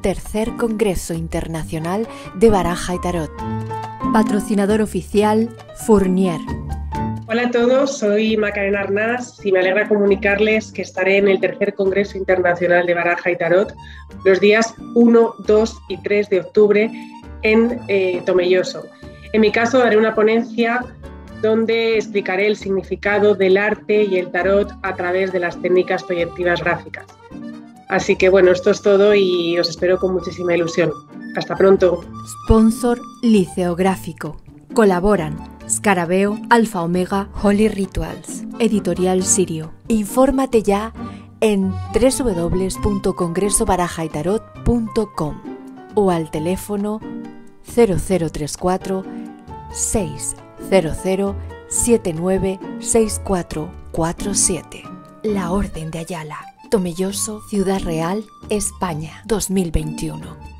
Tercer Congreso Internacional de Baraja y Tarot. Patrocinador oficial Fournier. Hola a todos, soy Macarena Arnaz y me alegra comunicarles que estaré en el tercer Congreso Internacional de Baraja y Tarot los días 1, 2 y 3 de octubre en eh, Tomelloso. En mi caso daré una ponencia donde explicaré el significado del arte y el tarot a través de las técnicas proyectivas gráficas. Así que bueno, esto es todo y os espero con muchísima ilusión. Hasta pronto. Sponsor Liceográfico. Colaboran Scarabeo, Alfa Omega, Holy Rituals, Editorial Sirio. Infórmate ya en www.congresobarajaيtarot.com o al teléfono 0034 600 796447. La Orden de Ayala. Tomelloso, Ciudad Real, España, 2021.